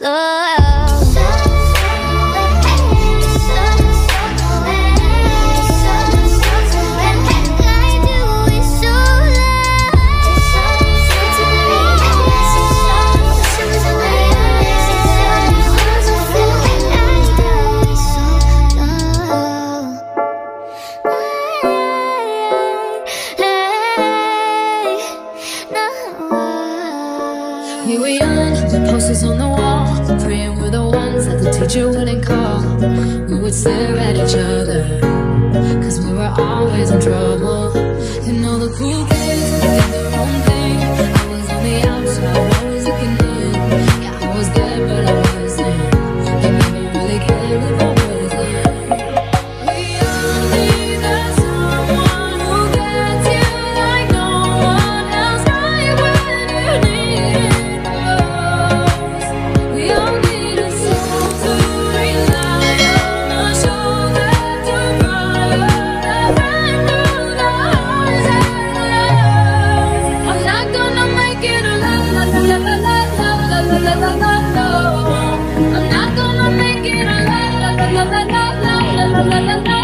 love. but you wouldn't call. We would stare at each other, cause we were always in trouble. And all the cool 啦啦啦啦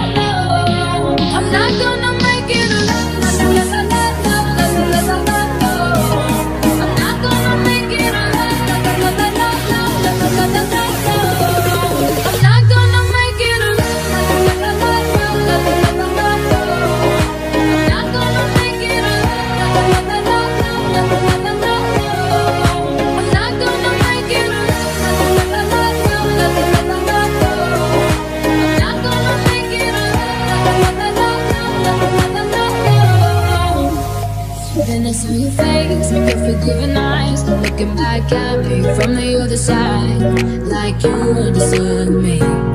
looking back at me from the other side. Like you understood me.